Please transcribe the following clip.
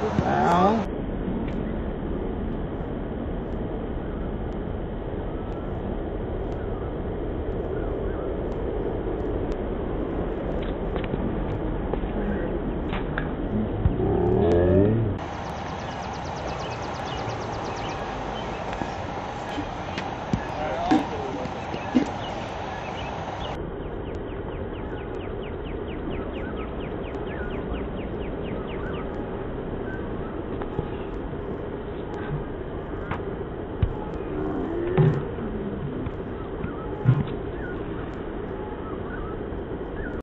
Wow.